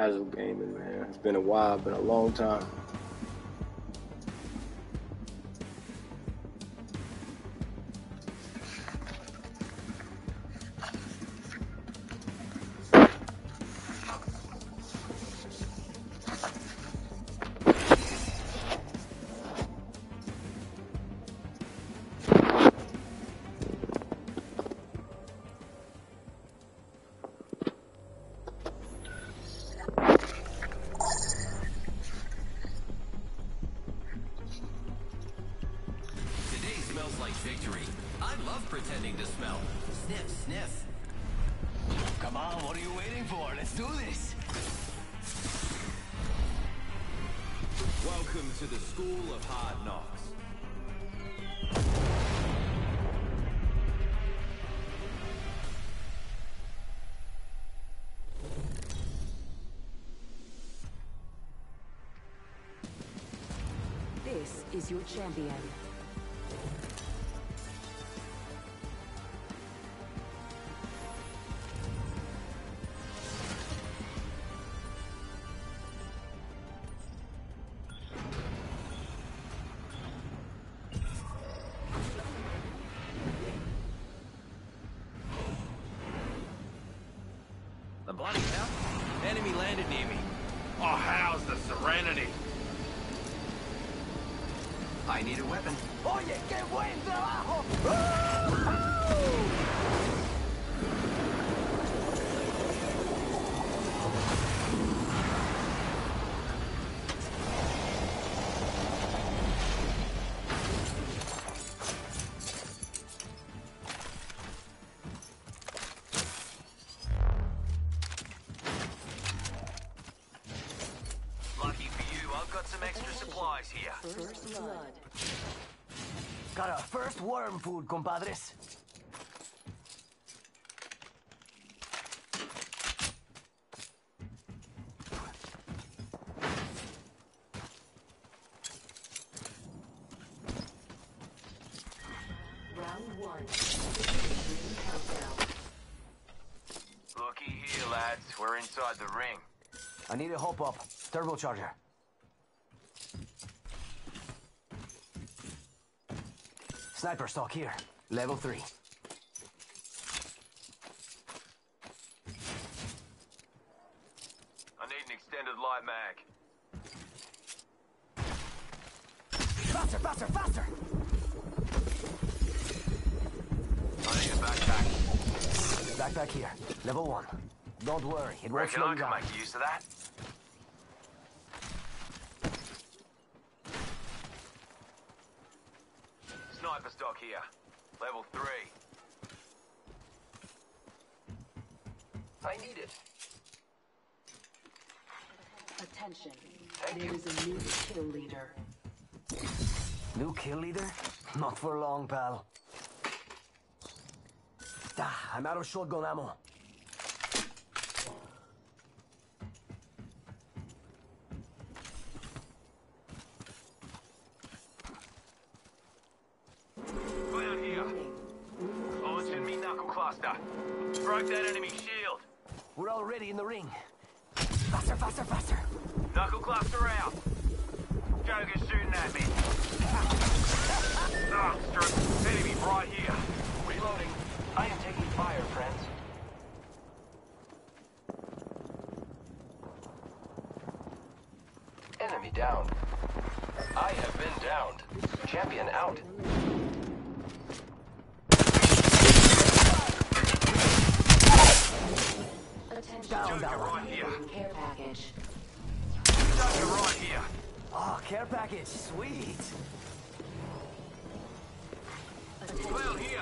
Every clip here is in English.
casual gaming, man. It's been a while, been a long time. To the School of Hard Knocks. This is your champion. Enemy landed near me. Oh, how's the serenity? I need a weapon. Oye, qué buen trabajo. First worm food, compadres. Round one. Looky here, lads. We're inside the ring. I need a hop up. Turbocharger. Sniper stock here. Level 3. I need an extended light mag. Faster, faster, faster! I need a backpack. Backpack here. Level 1. Don't worry, it won't Reckon slow I can down. make use of that? Sniper stock here. Level 3. I need it. Attention. Thank there you. is a new kill leader. New kill leader? Not for long, pal. Ah, I'm out of shotgun ammo. Found here. Launching me knuckle cluster. Broke that enemy shield. We're already in the ring. Faster, faster, faster. Knuckle cluster out. Joker's shooting at me. Struck. Enemy right here. Reloading. I am taking fire, friends. Enemy down. I have been downed. Champion out. Attention. Down, Joker right here. Care package. Joker right here. Oh, care package. Sweet. Well here.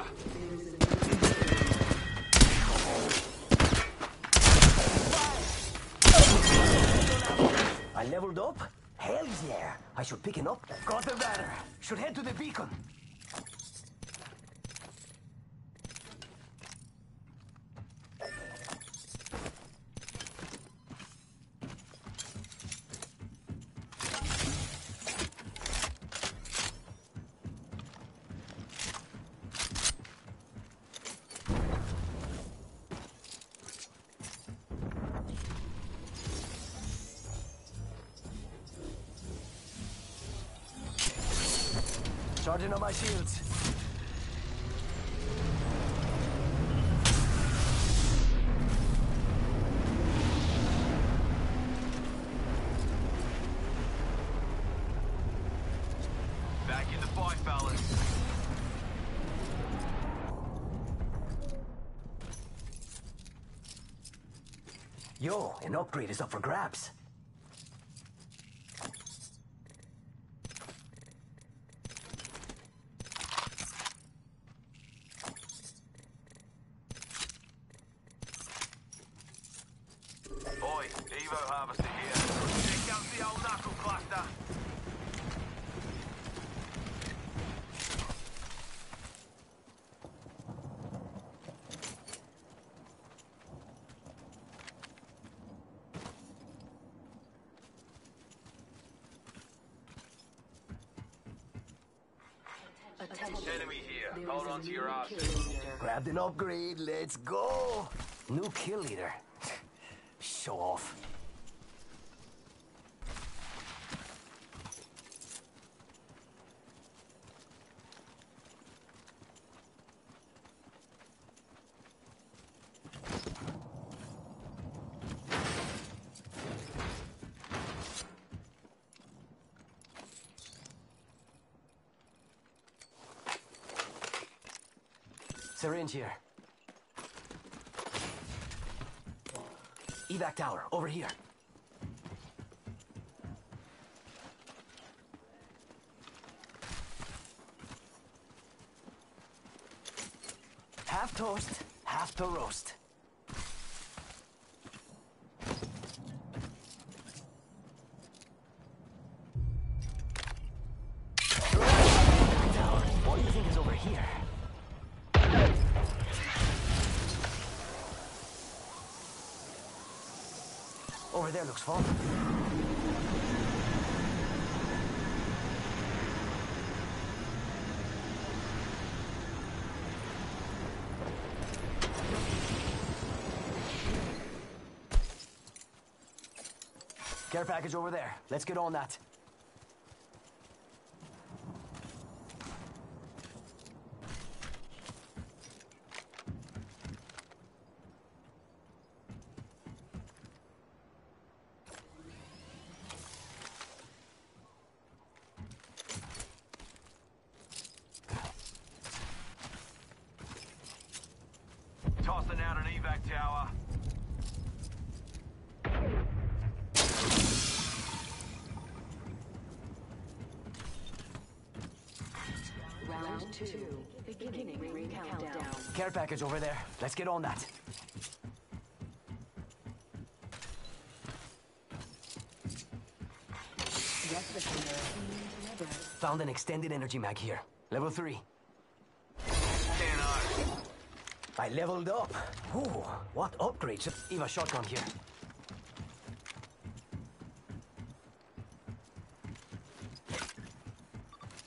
I leveled up? Hell yeah. I should pick it up. Got the banner. Should head to the beacon. Charging on my shields. Back in the fight, fellas. Yo, an upgrade is up for grabs. Evo Harvester here. Check out the old knuckle cluster. Enemy here. Hold on to your ass. Grabbed an upgrade, let's go! New kill leader. Show off. Syringe here. Evac tower, over here. Half toast, half to roast. Looks fun. Care package over there. Let's get on that. Tossing out an evac tower. Round two. Beginning ring countdown. Care package over there. Let's get on that. Found an extended energy mag here. Level 3. I leveled up. Ooh, what upgrades? Eva shotgun here.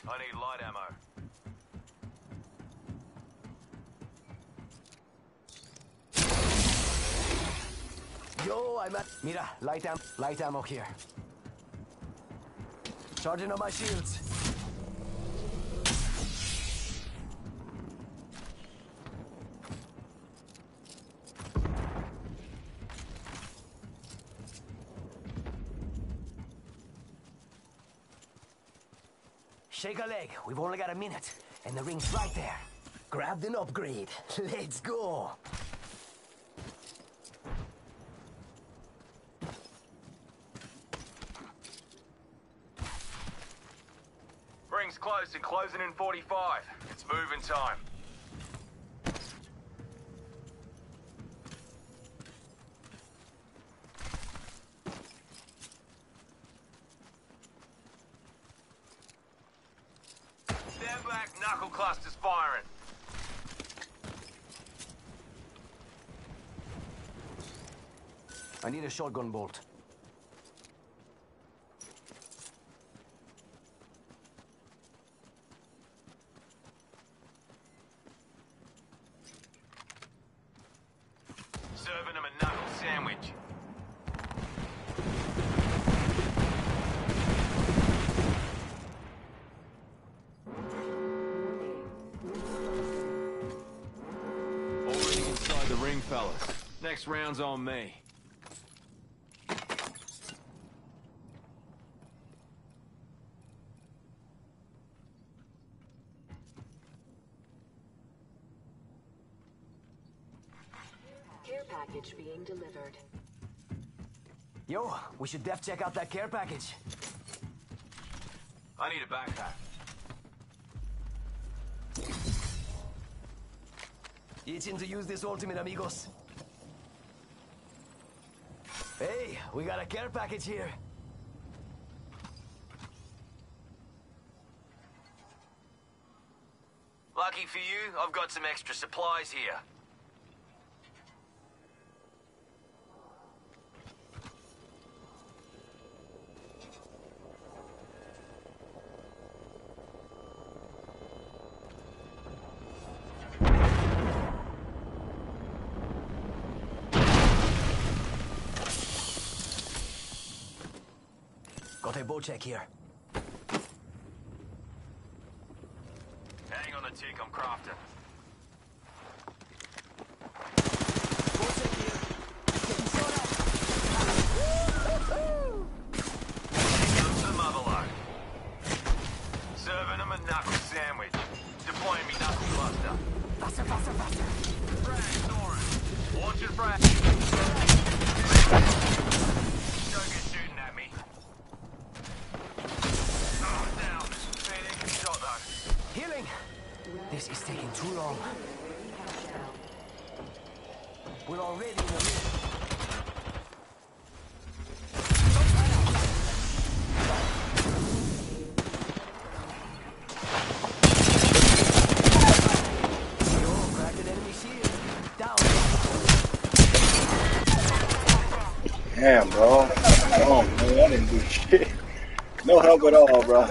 I need light ammo. Yo, I'm at. Mira, light, am light ammo here. Charging on my shields. Shake a leg. We've only got a minute, and the ring's right there. Grabbed an upgrade. Let's go. Ring's close and closing in 45. It's moving time. Stand back, knuckle cluster's firing. I need a shotgun bolt. Next round's on me. Care package being delivered. Yo, we should def check out that care package. I need a backpack. Itching to use this ultimate, amigos. Hey, we got a care package here. Lucky for you, I've got some extra supplies here. Check here. Damn, bro. Oh, man, I didn't do shit. No help at all, bro.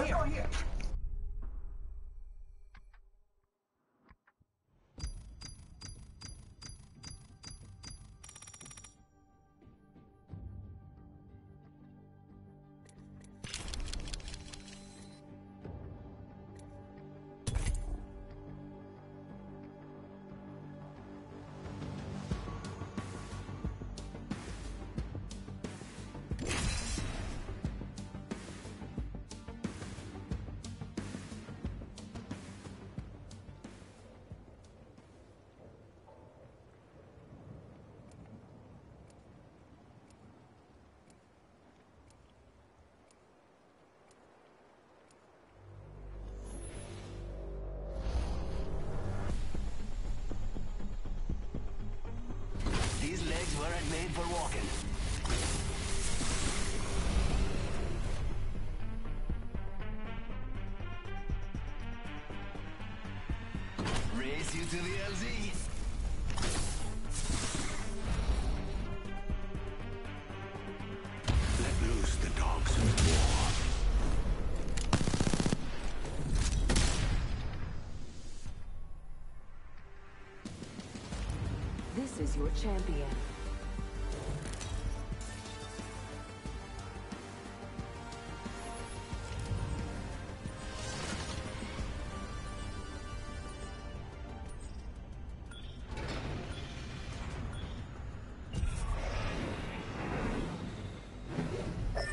Champion.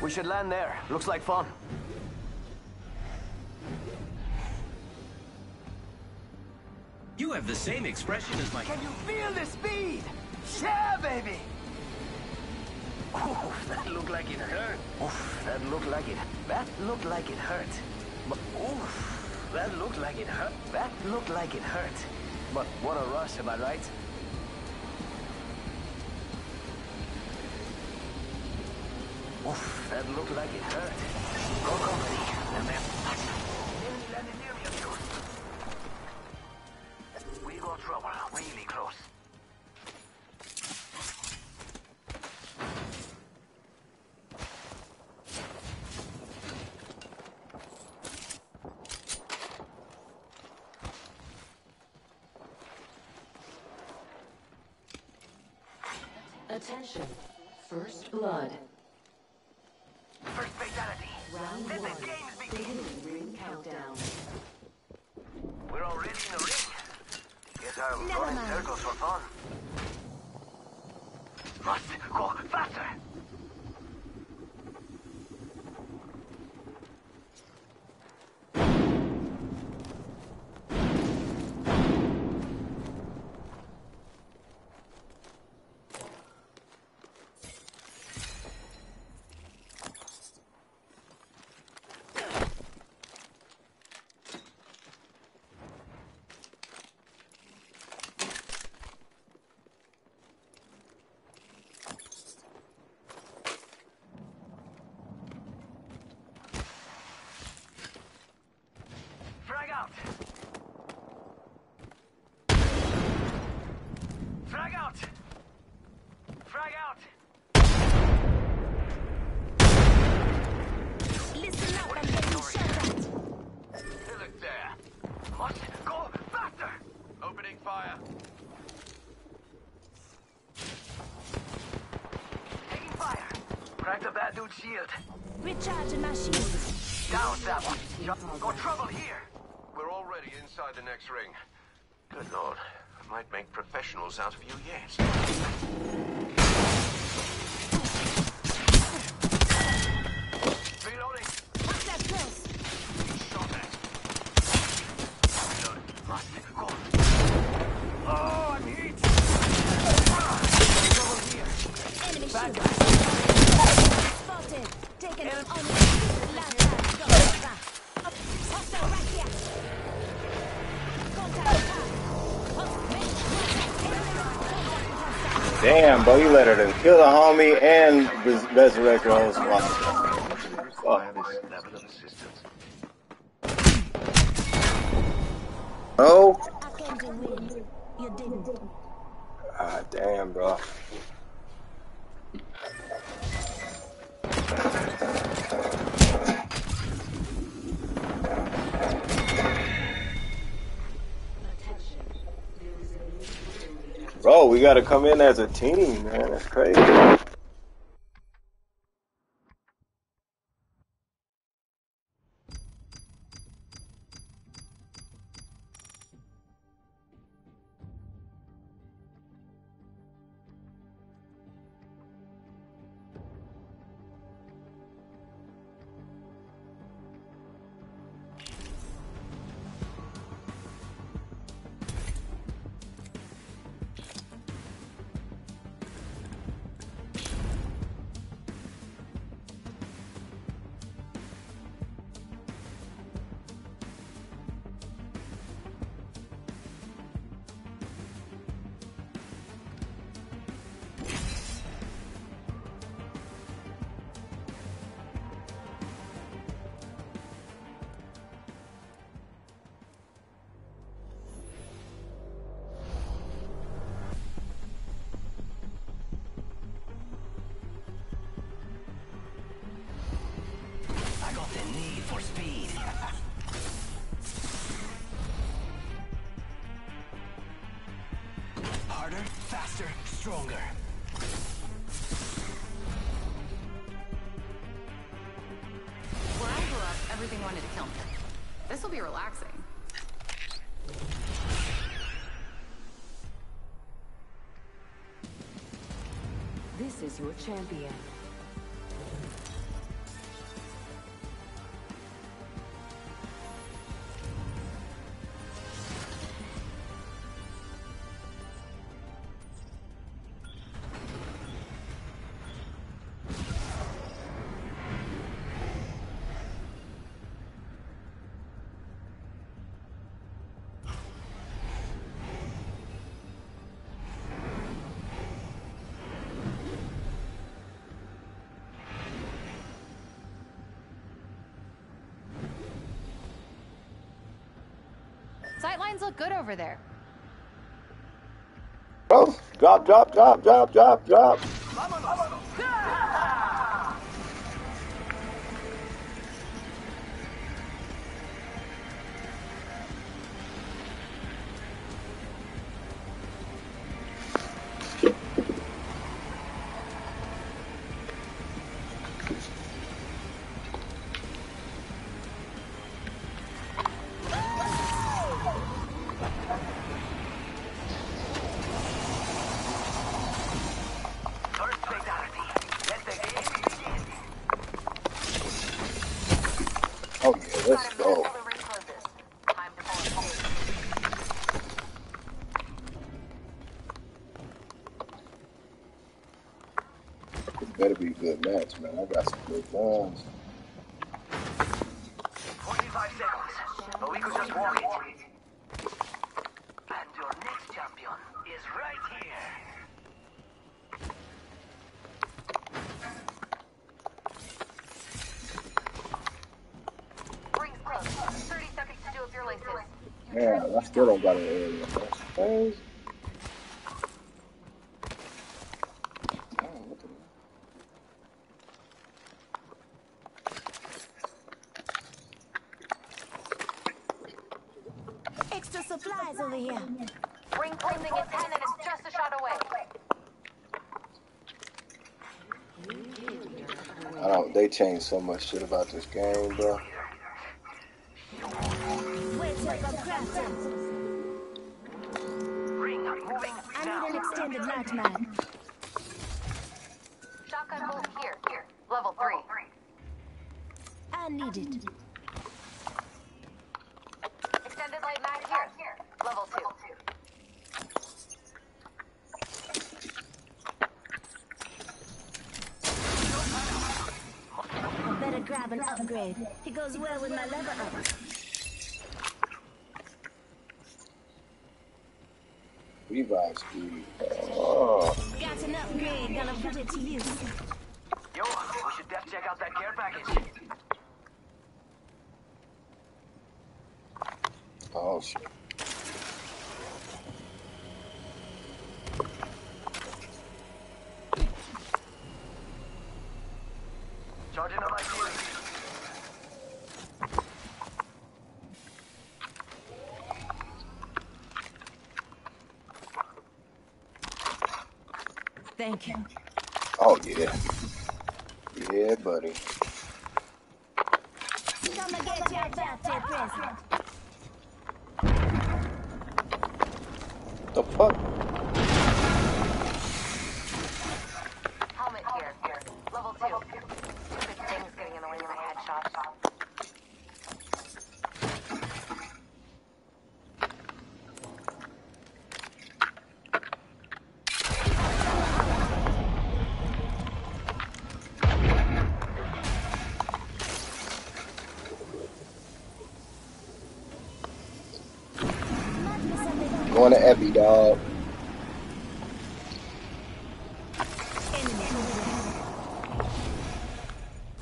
We should land there. Looks like fun. You have the same expression as my. Can you feel the speed? Yeah, baby! Oof, that looked like it hurt. Oof, that looked like it. That looked like it hurt. But oof, that looked like it hurt. That looked like it hurt. But what a rush, am I right? Oof, that looked like it hurt. Go company. And out. Frag out. Frag out. Listen up, I'm getting shot at. It there. Must go faster. Opening fire. Taking fire. Crack the bad dude's shield. Recharging my shields. Down that one. Got trouble here. We're already inside the next ring. Good lord. I might make professionals out of you yet. Reloading. What's that close? Shot at. Reloading. Must go. Oh, I'm hit. Trouble here. Enemy Bad shield. guy. Spotted. Taken on me. Last time. Go over. Up. Hostile right here. Damn, bro, you let her done kill the homie and res- resurrect your own squad. Require this level of assistance. Oh, I came to win. You didn't. ah, damn, bro. Bro, we gotta come in as a team, man. That's crazy. Stronger. Where I grew up, everything wanted to kill me. This will be relaxing. This is your champion. Sightlines look good over there. Bro, drop, drop, drop, drop, drop, drop. Man. I good guns. 45 seconds, but we could just walk it. And your next champion is right here. Rings close. 30 seconds to do up your laces. Man, I still don't got an area. That's crazy. Damn, what the- Extra supplies over here. Ring closing in 10 and it's just a shot away. I don't. They changed so much shit about this game, bro. Revive speed. Oh, Got an upgrade. Gonna put it to use. Yo, we should def check out that care package. oh shit. Charging on my shield. Oh yeah. Yeah, buddy. Come and get your. The fuck? Helmet here. Level 2. Stupid things getting in the way of my headshot. Going to Epi, dog.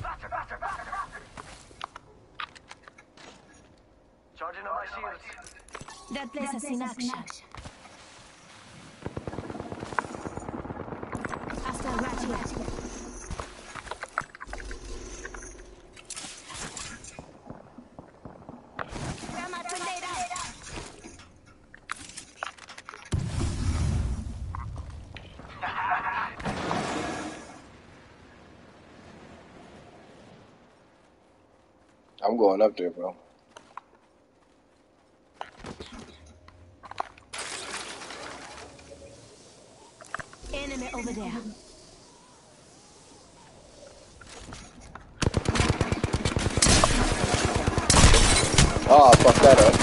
Faster, faster, faster, faster. Charging on my shields. That place has seen action. Hostile right here. Grandma tornado. I'm going up there, bro. Enemy over there. Oh, I fucked that up.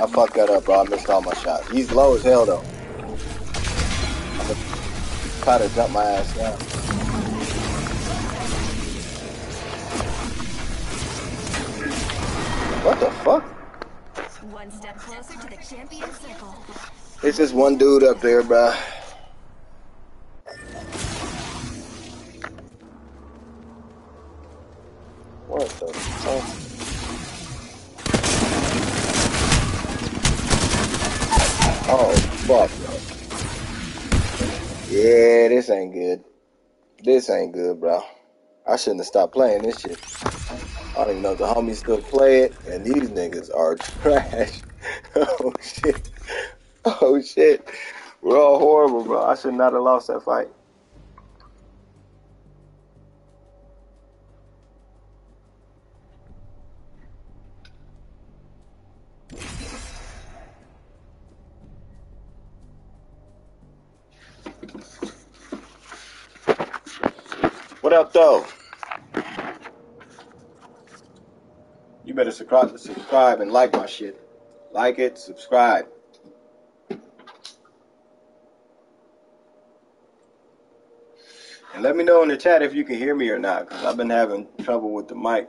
I fucked that up, bro. I missed all my shots. He's low as hell, though. I'm gonna try to jump my ass down. It's just one dude up there, bro. What the fuck? Oh, fuck. Yeah, this ain't good. This ain't good, bro. I shouldn't have stopped playing this shit. I don't even know if the homies still play it, and these niggas are trash. oh, shit. Oh, shit. We're all horrible, bro. I should not have lost that fight. What up, though? You better subscribe, subscribe and like my shit. Like it, subscribe. And let me know in the chat if you can hear me or not, because I've been having trouble with the mic.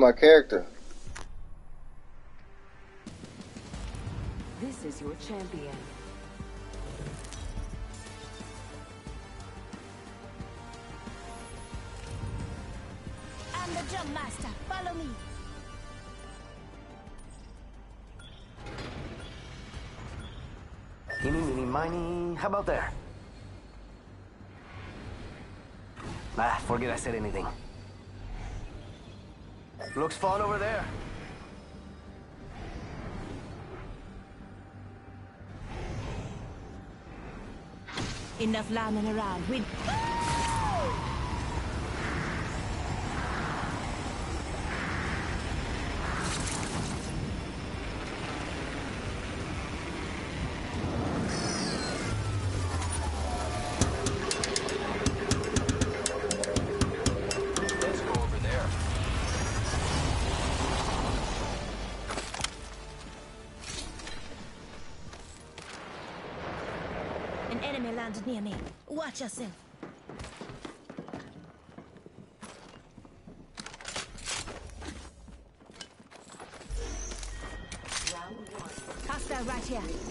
My character. This is your champion. I'm the drum master. Follow me. Eeny, meeny, miny. How about there? Ah, forget I said anything. Looks fun over there. Enough lambing around. We. Landed near me. Watch yourself. Hostile right here.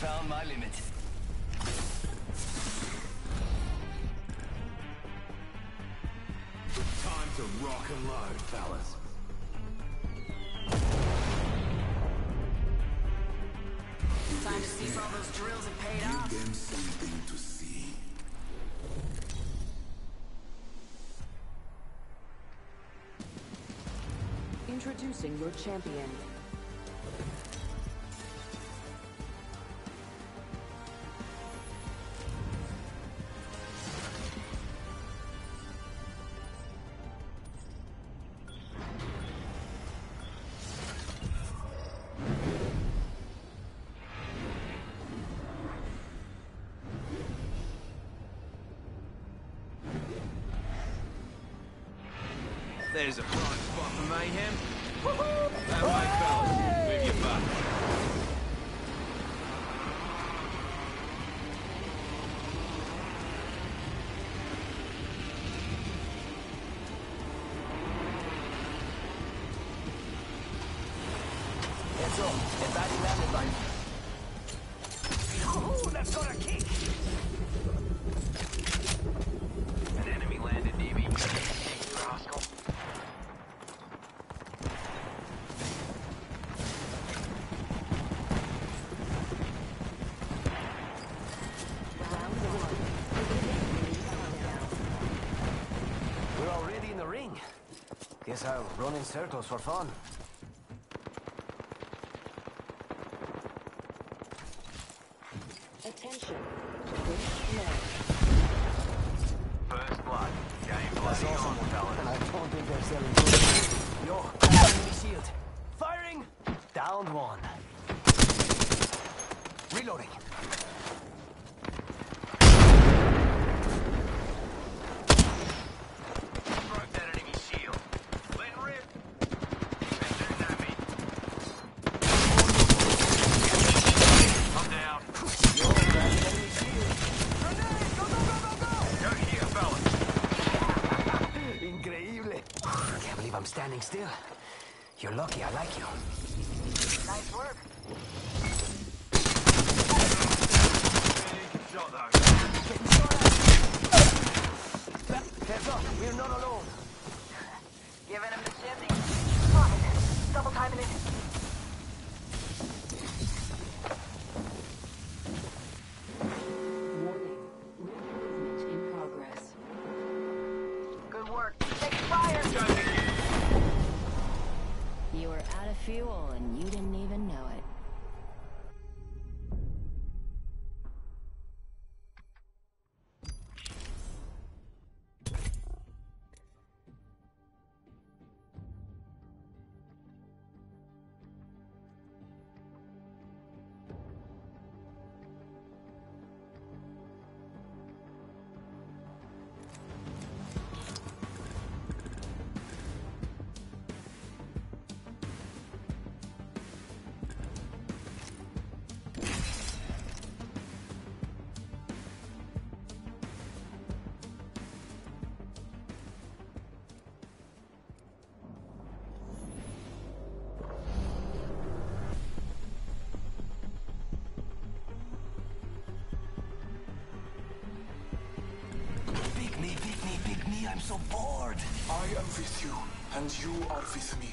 Found my limit. Time to rock and load, fellas. Time to see if all those drills have paid off. them something to see. Introducing your champion. There's a prime spot for mayhem. That way, fellas. Move your butt. Eso, el daddy landed right. Ooh, that's got a kick. An enemy landed near me. Rascal. We're already in ring. Guess I'll uh, run in circles for fun. Attention. First blood. First blood. Game That's bloody awesome. on, fellas. And I don't think they're selling good. Yo, enemy shield. Firing! Downed one. Reloading. Broke that enemy shield. Let rip. Been doing that, mate. I'm down. Yo, grabbing enemy shield. Go here, fellas. Increíble. Can't believe I'm standing still. You're lucky I like you. Nice work. Shot though. Heads up, we're not alone. Giving him the chimney. Fine. Double timing it. Warning. Movement in progress. Good work. Take fire. Out of fuel and you didn't even know it. So bored. I am with you, and you are with me.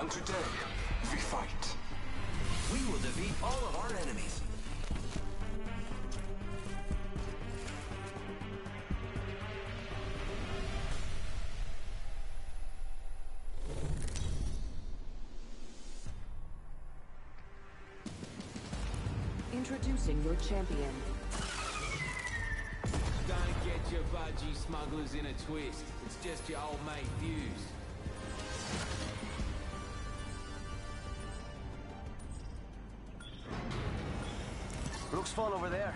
And today, we fight. We will defeat all of our enemies. Introducing your champion. Get smugglers in a twist. It's just your old mate Fuse. Looks fun over there.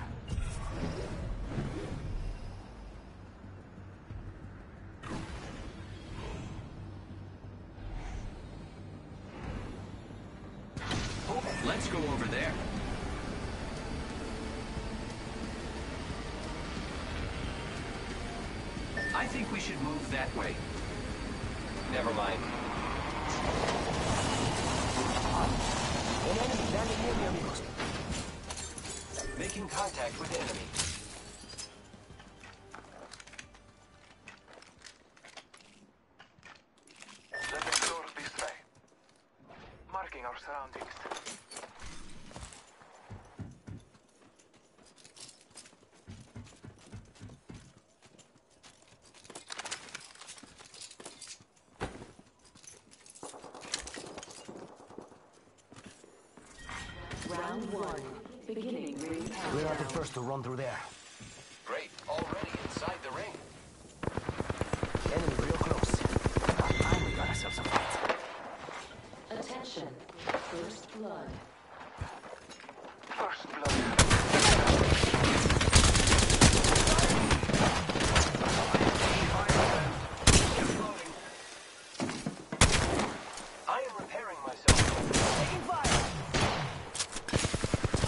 Marking. Round one. Beginning ring. We're not the first to run through there. Great. Already inside the ring. Enemy real close. About time we got ourselves a fight. Attention. First blood. First blood. I am repairing myself. Taking fire.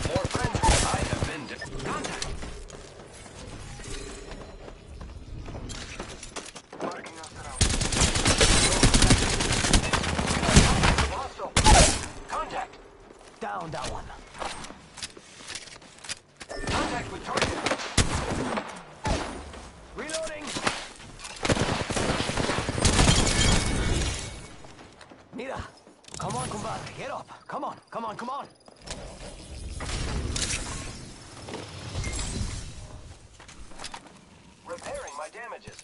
More friends. I have been de- contact. Marking our surroundings. Hostile. Contact. Down that one. Contact with target. Reloading. Mira. Come on, compadre. Get up. Come on, come on, come on. Repairing my damages.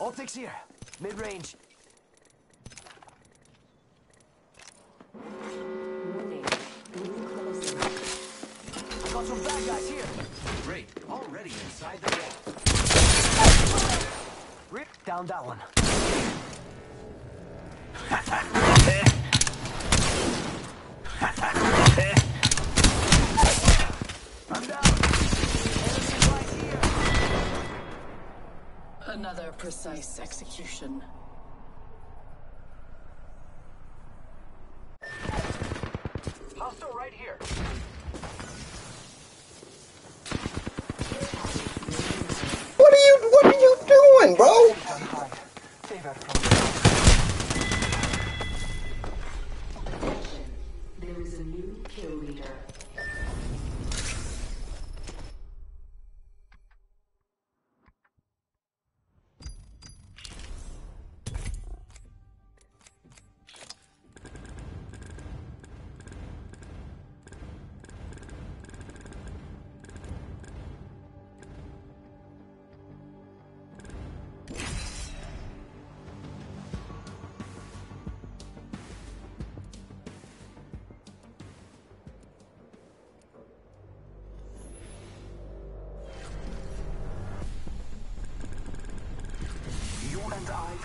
Optics here. Mid-range. Warning. Move closer. I got some bad guys here. Great. Already inside the ring. Rip down that one. I'm down. Right. Another precise execution. Hostile right here.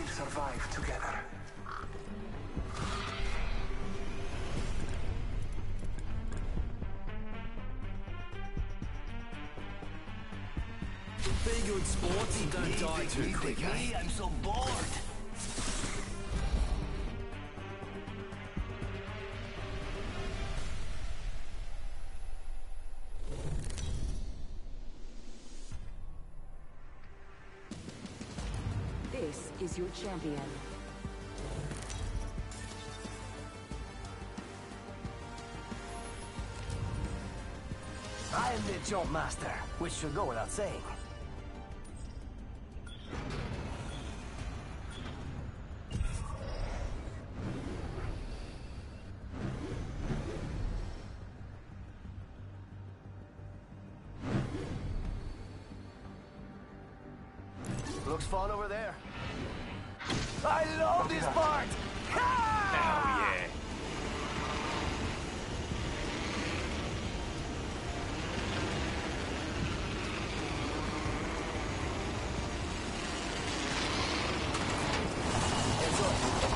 Will survive together. Be good sports and don't die too quick, eh? I'm so bored. Your champion. I the jump master, which should go without saying.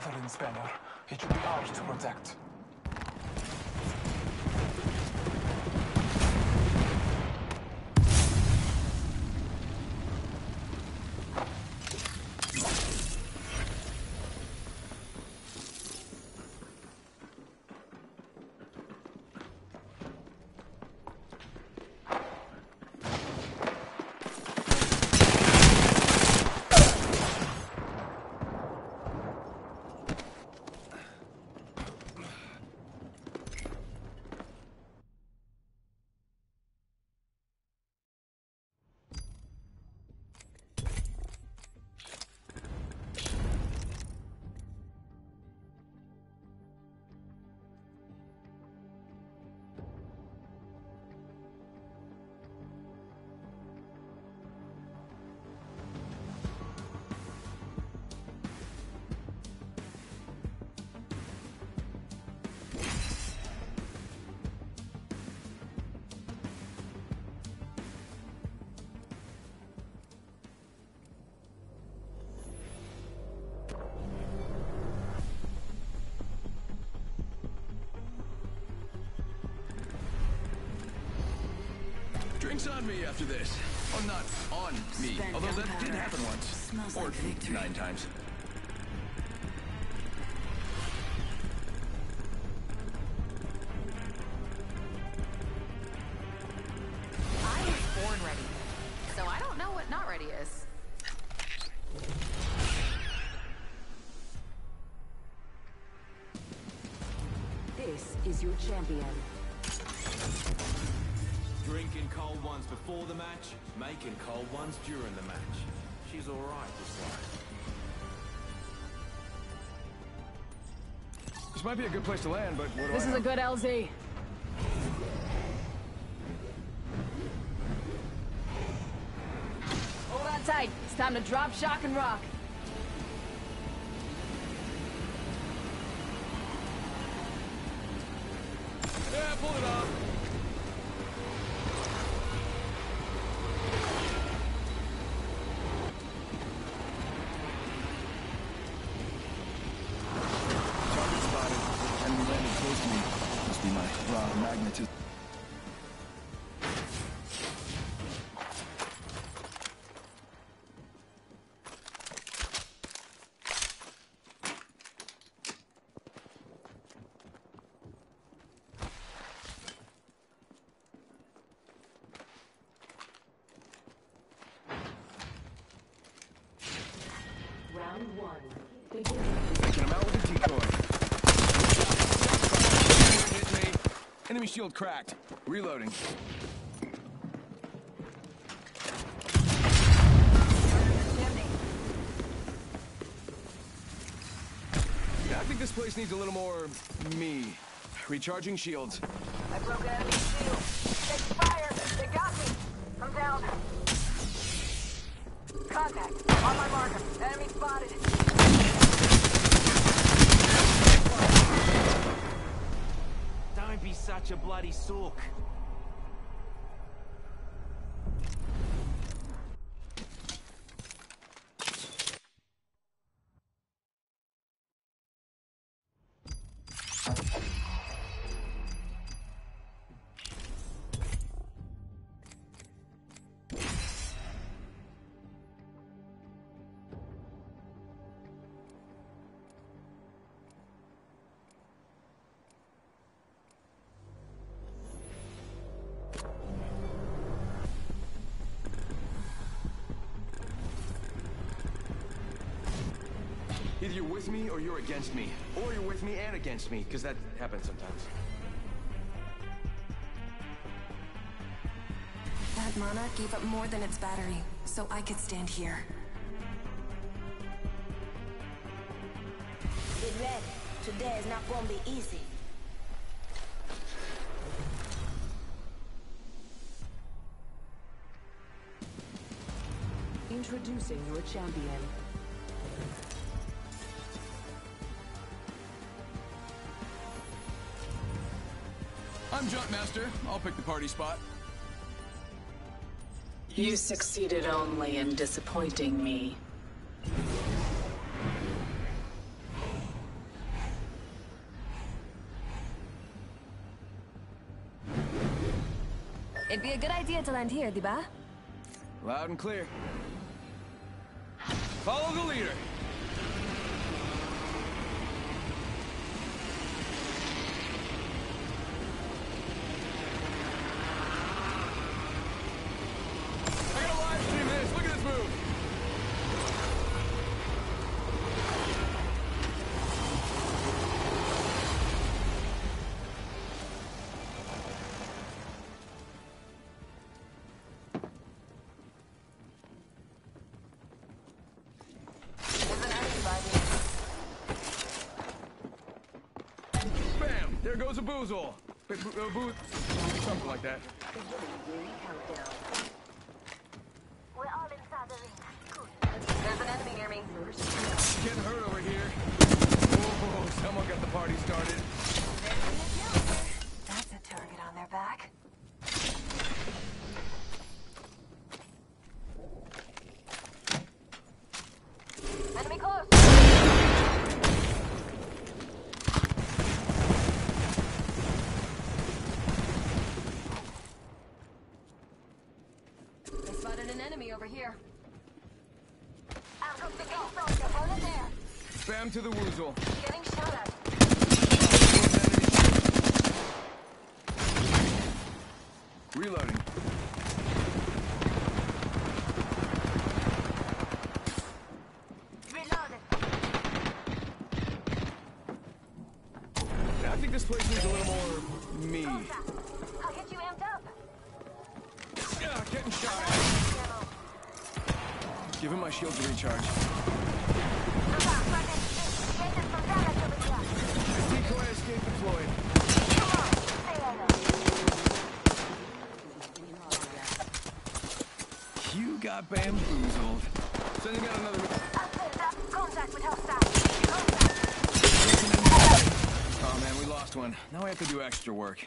brethren's banner. It should be ours to protect. Drinks on me after this. Oh, not on me. Although that did happen once. Smells or like nine times. During the match. She's alright, this wife. This might be a good place to land, but what do This I is know? a good LZ. Hold on tight. It's time to drop, shock, and rock. Shield cracked. Reloading. I think this place needs a little more me. Recharging shields. I broke an enemy shield. Take fire! They got me! I'm down. Contact. On my marker. Enemy spotted. Don't be such a bloody sook. Either you're with me or you're against me. Or you're with me and against me, because that happens sometimes. That monarch gave up more than its battery, so I could stand here. Get ready. Today is not gonna be easy. Introducing your champion. I'm Jumpmaster. I'll pick the party spot. You succeeded only in disappointing me. It'd be a good idea to land here, diba? Loud and clear. Follow the leader. There goes a boozle. B- b- a boo- something like that. We're all inside the ring. There's an enemy near me. Getting hurt over here. Oh, someone got the party started. That's a target on their back. Enemy close. They spotted an enemy over here. I'm going to go. Soldier, hold it there. Bam to. Getting shot at. Reloading. Reloaded. I think this place needs a little more me. I'll get you amped up. Yeah, getting shot at. Give him my shield to recharge. Decoy escape deployed. You bamboozled. Oh man, we lost one. Now have to do extra work.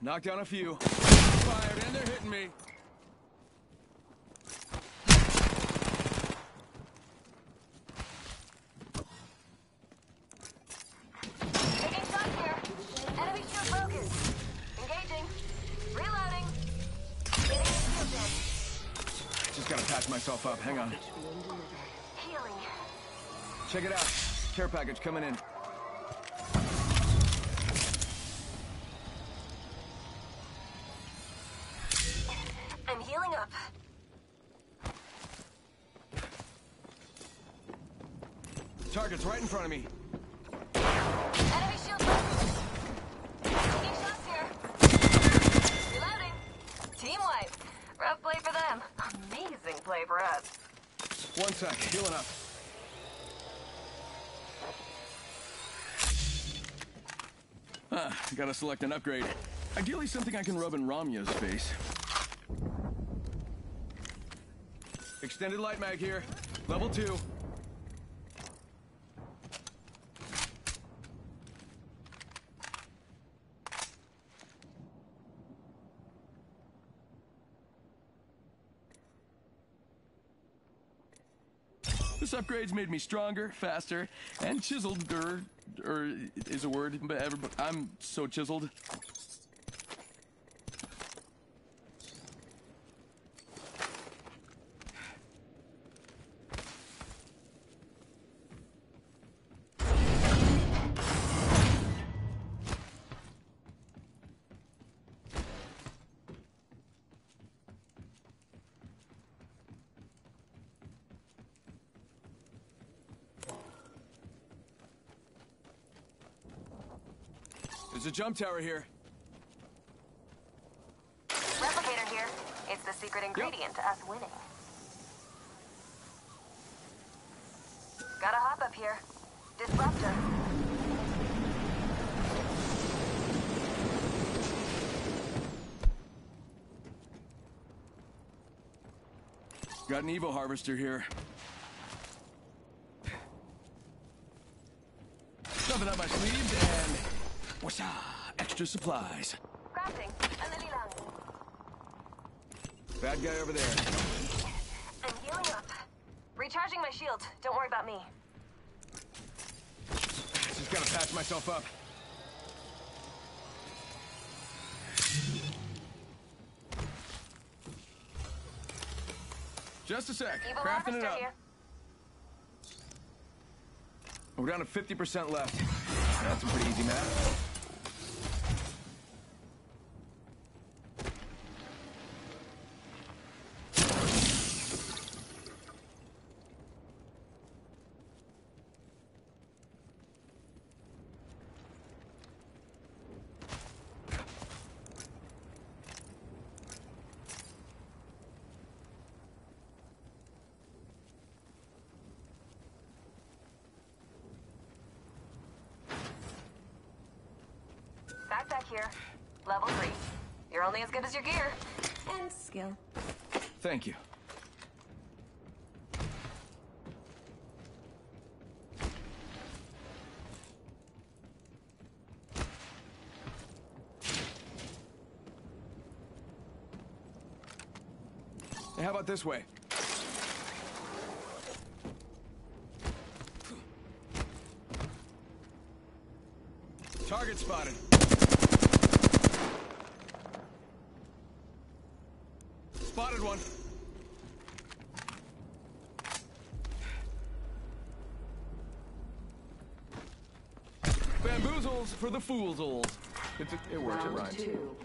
Knocked down a few. Fired, and they're hitting me. Hang on. Healing. Check it out. Care package coming in. I'm healing up. Target's right in front of me. Enemy shield. Taking shots here. Reloading. Team wipe. Rough play for them. Amazing play for us. One sec. Healing up. Ah, gotta select an upgrade. Ideally something I can rub in Ramya's face. Extended light mag here. Level two. This upgrade's made me stronger, faster, and chiseled, or, or is a word, but I'm so chiseled. Jump tower here. Replicator here. It's the secret ingredient to us winning. Gotta hop up here. Disruptor. Got an Evo harvester here. Stuff it up my sleeves and... Whatcha? Extra supplies. Crafting. Andali lang. Um, Bad guy over there. I'm healing up. Recharging my shield. Don't worry about me. Just gotta patch myself up. Just a sec. Evil Crafting it up. here. We're down to 50% left. That's some pretty easy math. Backpack here. Level three. You're only as good as your gear. And skill. Thank you. Hey, how about this way? Target spotted. Spotted one. Bamboozles for the foolsels. It, it works, it Round rhymes. two.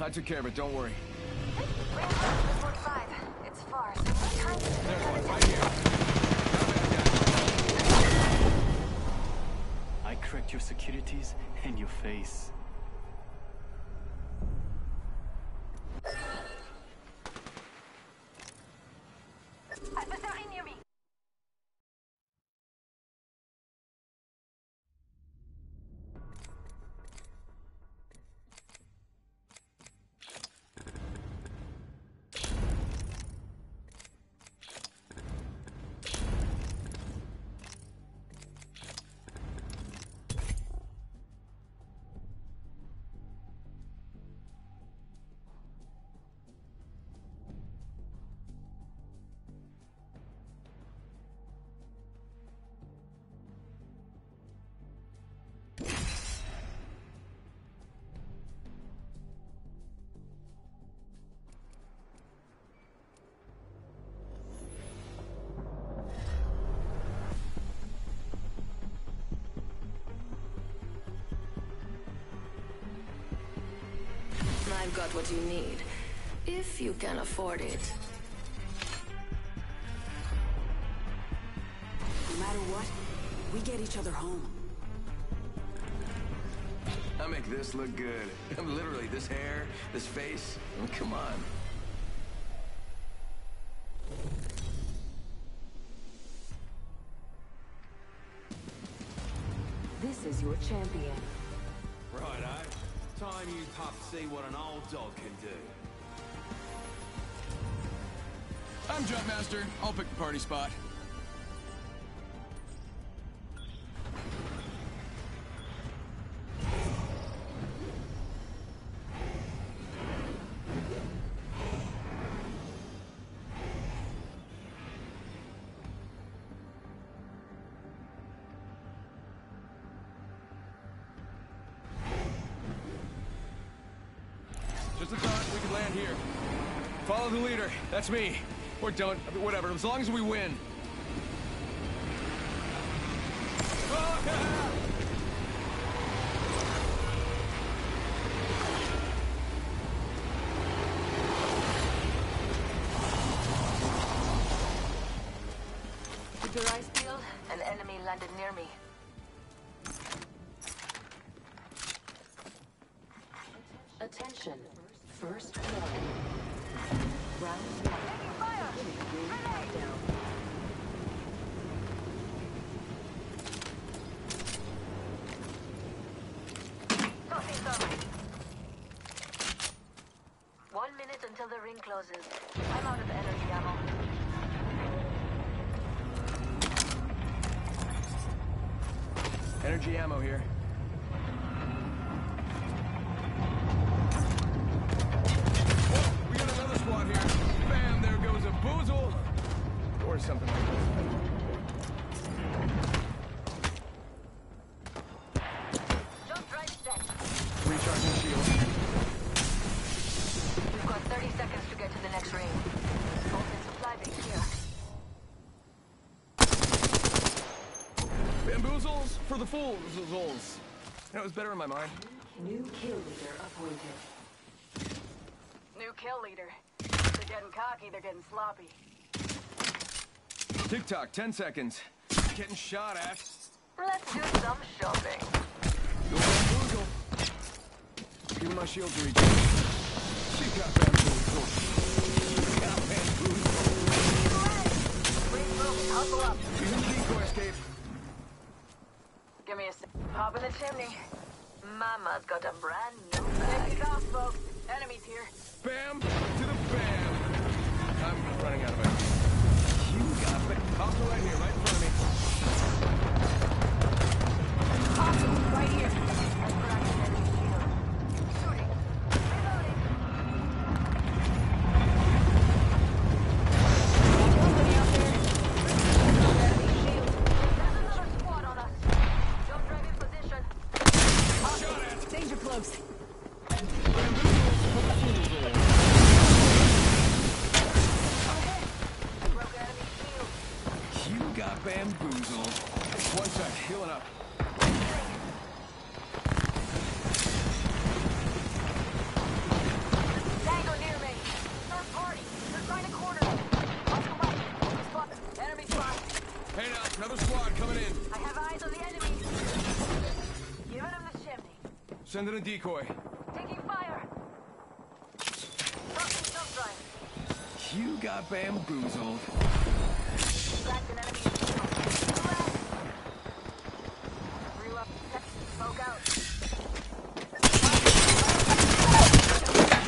I took care of it, don't worry. I've got what you need. If you can afford it. No matter what, we get each other home. I make this look good. I'm literally this hair, this face. Come on. This is your champion. Righto. Time you pups see what an old dog can do. I'm Jumpmaster. I'll pick the party spot. Follow the leader. That's me. Or don't. I mean, whatever, as long as we win. Closes. I'm out of energy ammo. Energy ammo here. Whoa, we got another squad here. Bam, there goes a boozle. Or something like that. Jump right set. Recharging shield. We've got 30 seconds to get to the next ring. Open supply bin here. Bamboozles for the fools. That was better in my mind. New kill leader appointed. New kill leader. They're getting cocky, they're getting sloppy. Tick tock, 10 seconds. Getting shot at. Let's do some shopping. Go bamboozle. Give my shield to recharge. She got bamboozled. She got bamboozled. Ring broken. Hustle up. Use the decoy escape. Give me a sec. Hop in the chimney. Mama's got a brand new Take bag. it off, folks. Enemies here. Bam to the bam. I'm running out of it. You got it. Also right here, right in front of me. Awesome. Right here. I'm cracking enemy shield. Shooting. Reloading. Company out there. Enemy shield. There's another squad on us. Jump drive in position. Shot at. Danger close. I broke Healing up. Tango near me. Third party. They're trying to corner me. Off the right. Spot them. Enemy spot. Hey now, another squad coming in. I have eyes on the enemy. Giving him the chimney. Sending a decoy. Taking fire. You got bamboozled. Cracked an enemy. Reload. Smoke out.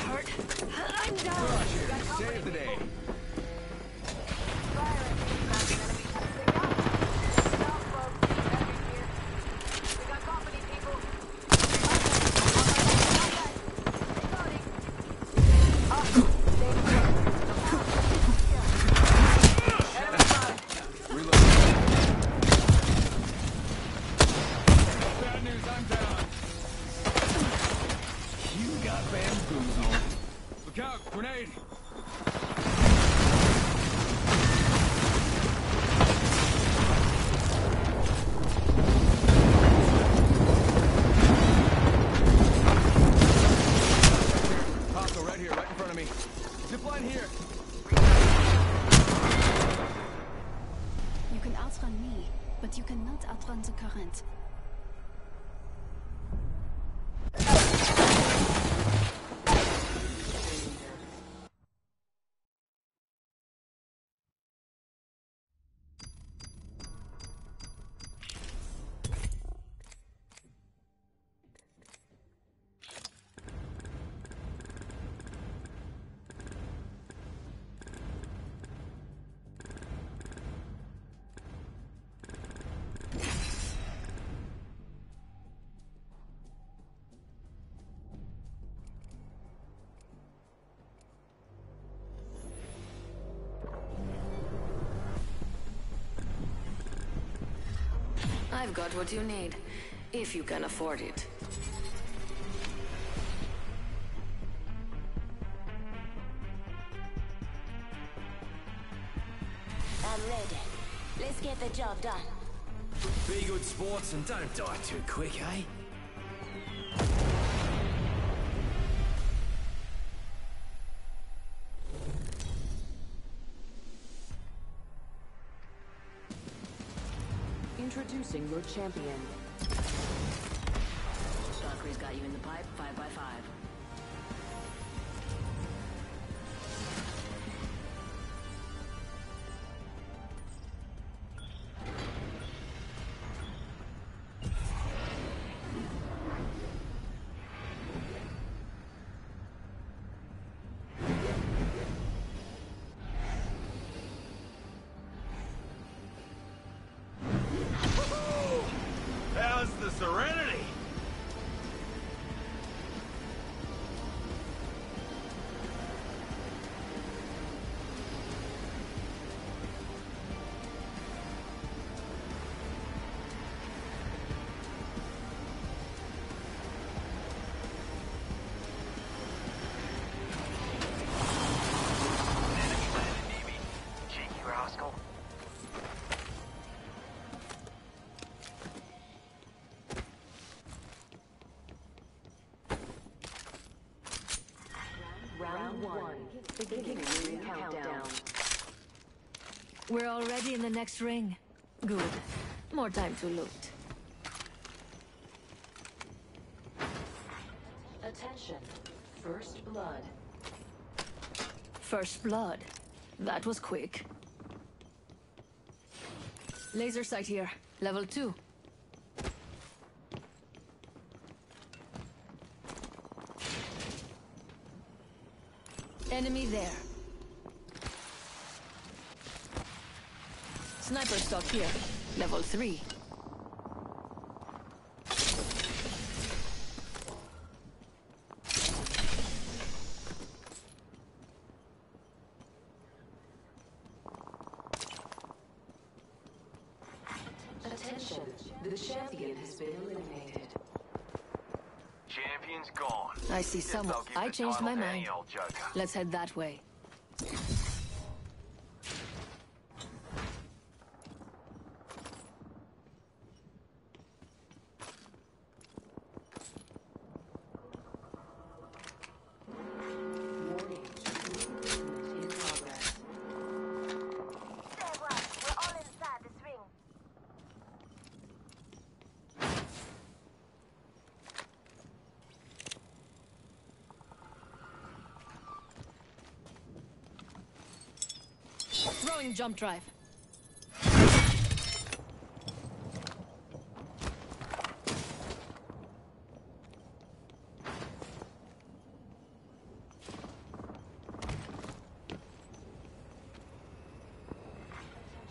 Hurt. I'm down. Crush it. Save the day. We got company, people. Bad news, I'm down. You got bamboozled. Look out, grenade. I've got what you need, if you can afford it. I'm ready. Let's get the job done. Be good sports and don't die too quick, eh? Introducing your champion. Valkyrie's got you in the pipe. Beginning ring countdown. We're already in the next ring. Good. More time to loot. Attention. First blood. First blood. That was quick. Laser sight here. Level 2. Enemy there. Sniper stock here. Level 3. Attention. The champion has been eliminated. Champion's gone. I see someone. I changed my mind. Let's head that way. jump drive.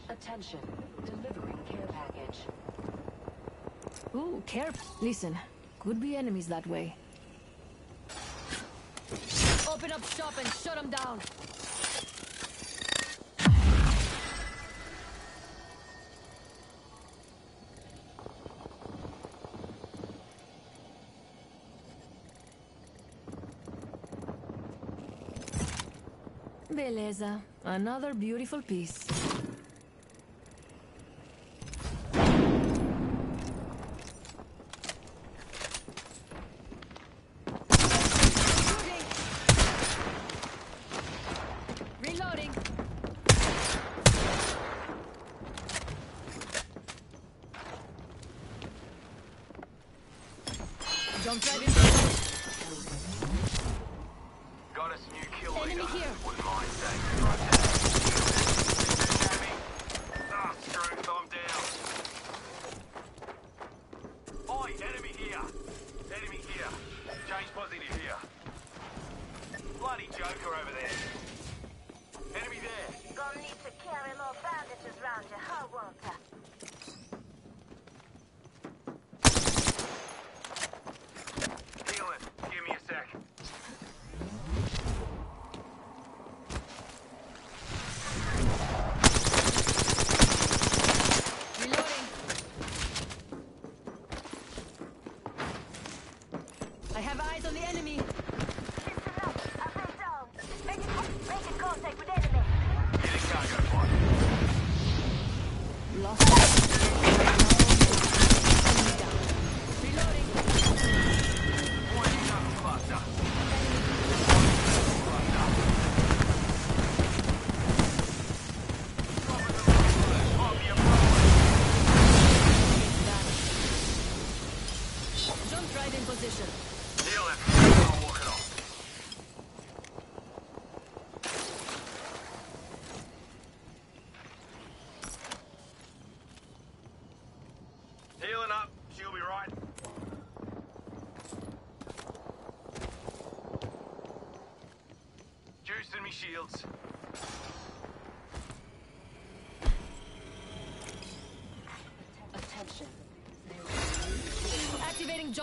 Attention, delivering care package. Ooh, care. Listen, could be enemies that way. Open up shop and shut them down. beleza. Another beautiful piece.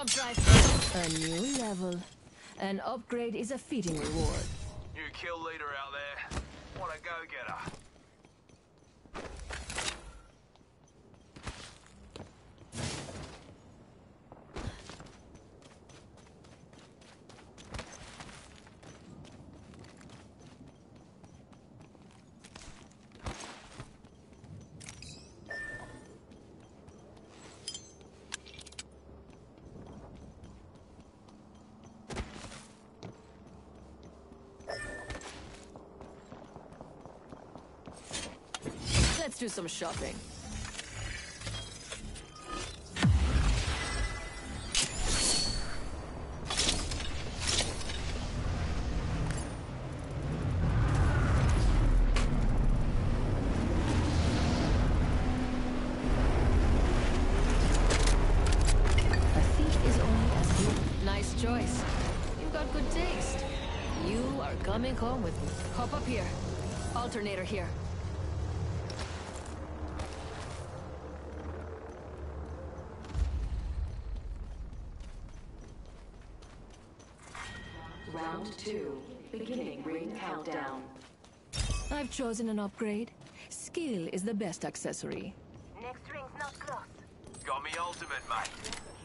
Drive. A new level. An upgrade is a feeding reward. Let's do some shopping. down. I've chosen an upgrade. Skill is the best accessory. Next ring's not close. Got me ultimate, mate.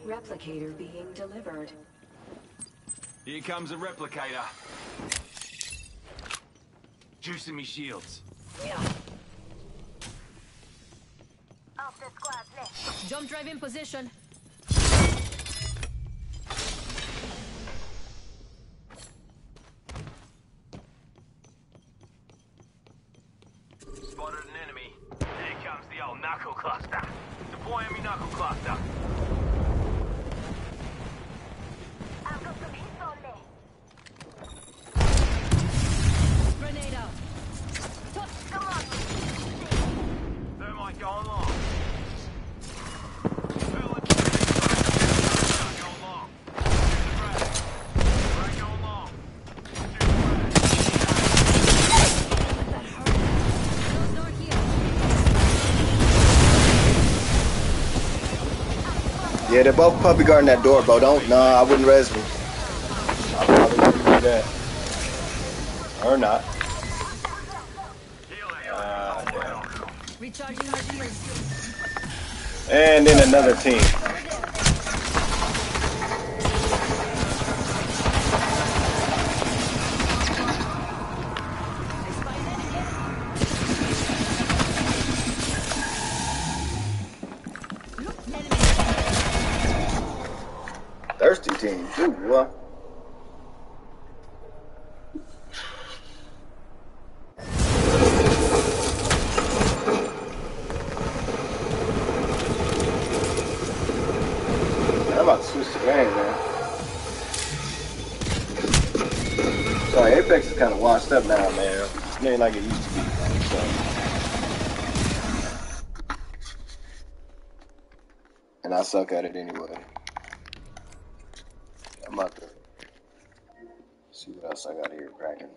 Replicator being delivered. Here comes a replicator. Juicing me shields. Yeah. Jump drive in position. Yeah, they're both puppy guarding that door, bro. Don't, nah, I wouldn't res me. I probably wouldn't do that. Or not. Uh, yeah. Recharging my shields. And then another team. Like it used to be. So. And I suck at it anyway. I'm about to see what else I got here cracking.